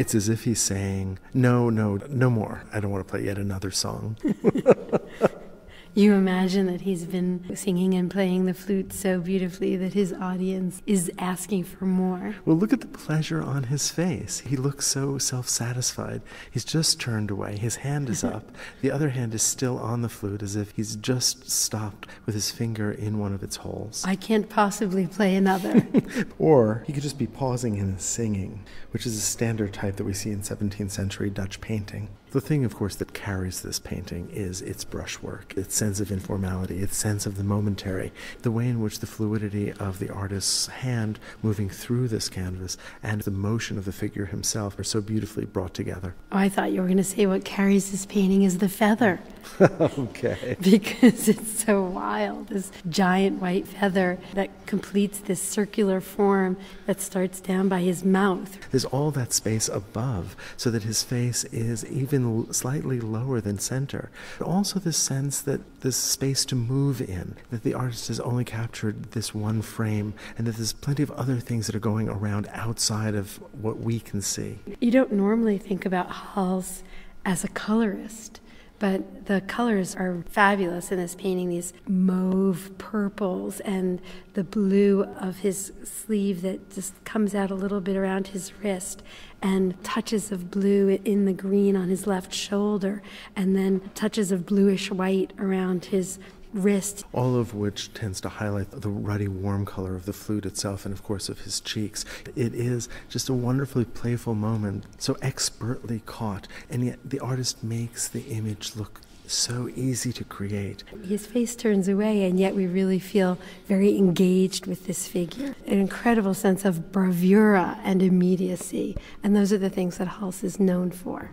It's as if he's saying, No, no, no more. I don't want to play yet another song. You imagine that he's been singing and playing the flute so beautifully that his audience is asking for more. Well, look at the pleasure on his face. He looks so self satisfied. He's just turned away. His hand is up. the other hand is still on the flute as if he's just stopped with his finger in one of its holes. I can't possibly play another. or he could just be pausing in his singing, which is a standard type that we see in 17th century Dutch painting. The thing, of course, that carries this painting is its brushwork, its sense of informality, its sense of the momentary, the way in which the fluidity of the artist's hand moving through this canvas and the motion of the figure himself are so beautifully brought together. Oh, I thought you were going to say what carries this painting is the feather. okay. Because it's so wild, this giant white feather that completes this circular form that starts down by his mouth. There's all that space above so that his face is even slightly lower than center. But also the sense that this space to move in, that the artist has only captured this one frame, and that there's plenty of other things that are going around outside of what we can see. You don't normally think about Hals as a colorist. But the colors are fabulous in this painting these mauve purples and the blue of his sleeve that just comes out a little bit around his wrist, and touches of blue in the green on his left shoulder, and then touches of bluish white around his wrist. All of which tends to highlight the ruddy, warm color of the flute itself and, of course, of his cheeks. It is just a wonderfully playful moment, so expertly caught, and yet the artist makes the image look so easy to create. His face turns away, and yet we really feel very engaged with this figure. An incredible sense of bravura and immediacy, and those are the things that Hals is known for.